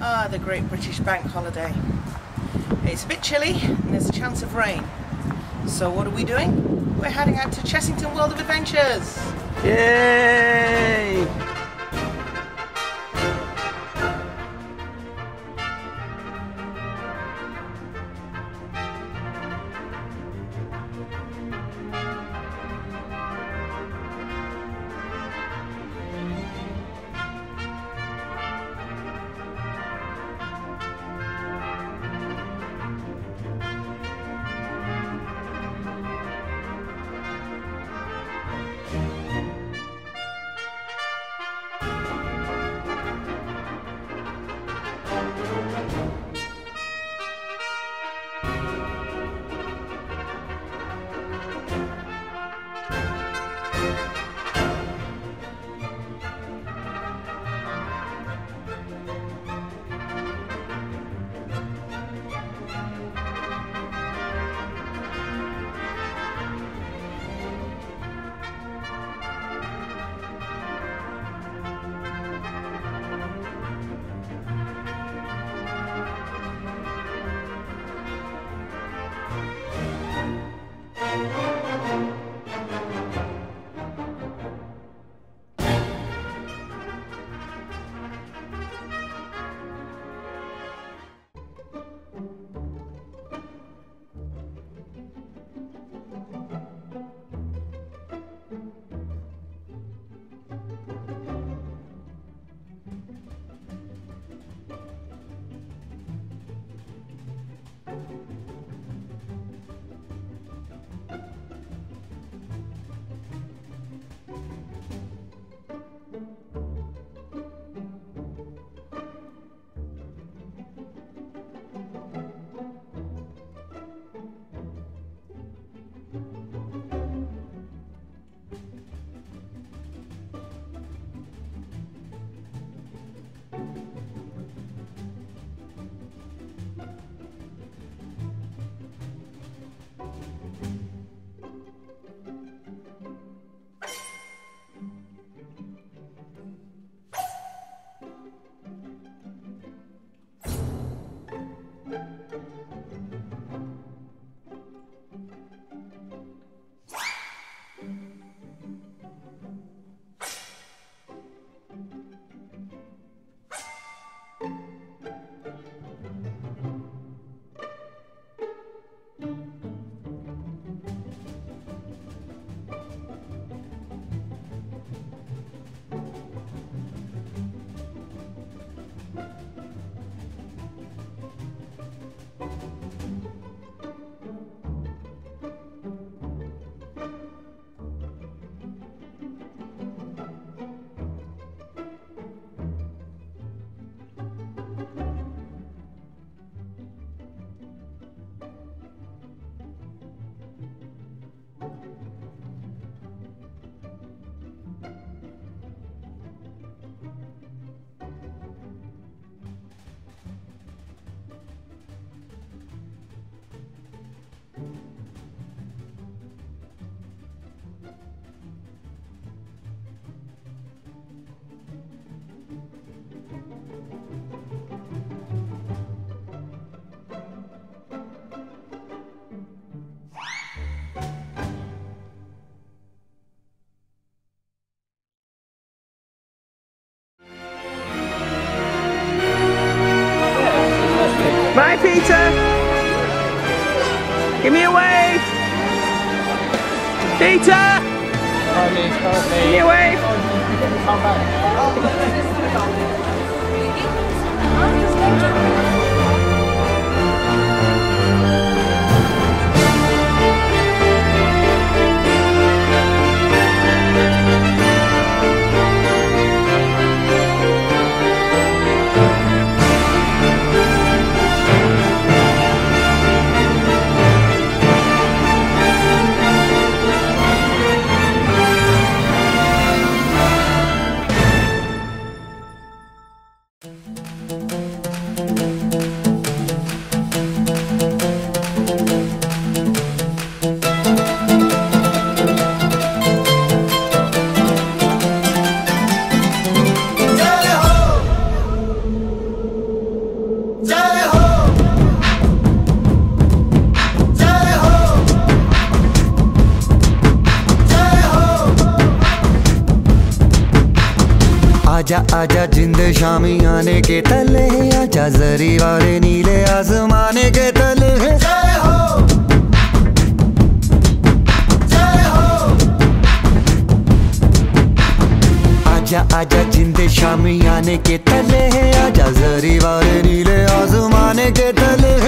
Ah, the great British bank holiday. It's a bit chilly and there's a chance of rain. So what are we doing? We're heading out to Chessington World of Adventures. Yay! Peter. Give me a wave. Peter. Give me a wave. Come back. आजा आजा जिंद शामी आने के तले आजा जरी वाले नीले आसमाने के तले जय हो। आजा आजा जिंदे शामी आने के तले है। आजा जरी वाले नीले आजमाने के तले है हो।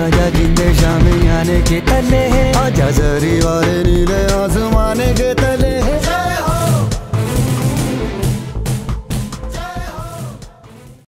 गाजा जिंदे शामी आने के तले है। आजा जरी वाले नीले आसमाने के तले